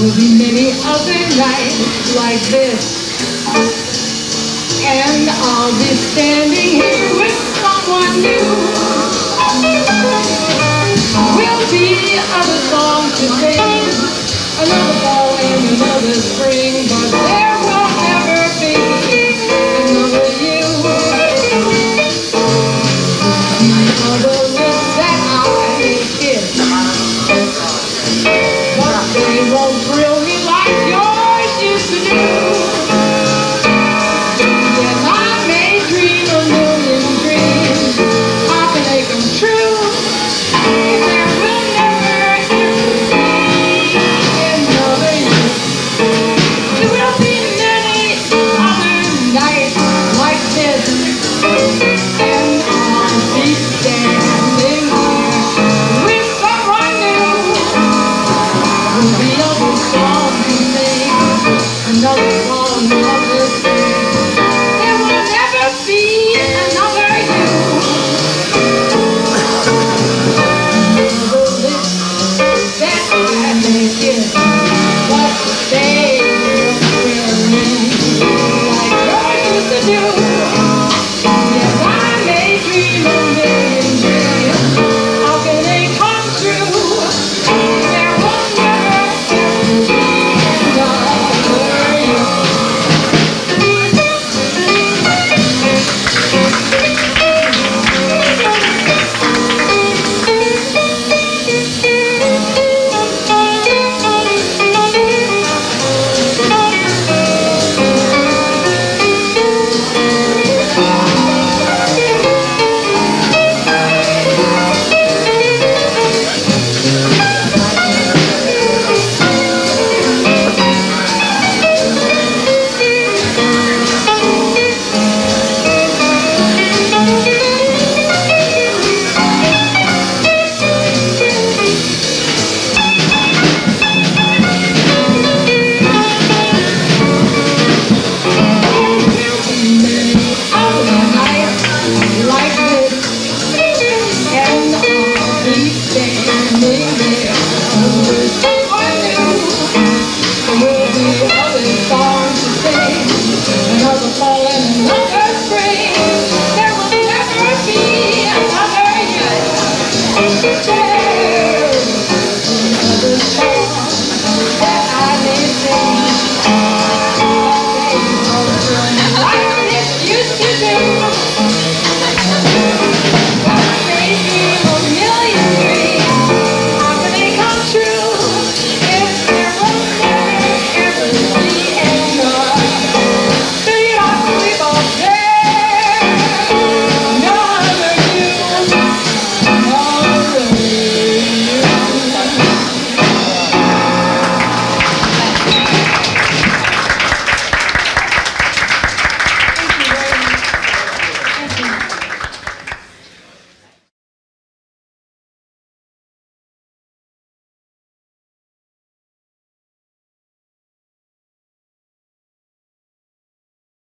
will be many other nights like this. And I'll be standing here with someone new see, I was to sing Another fall and another spring But there will never be another you. My Another love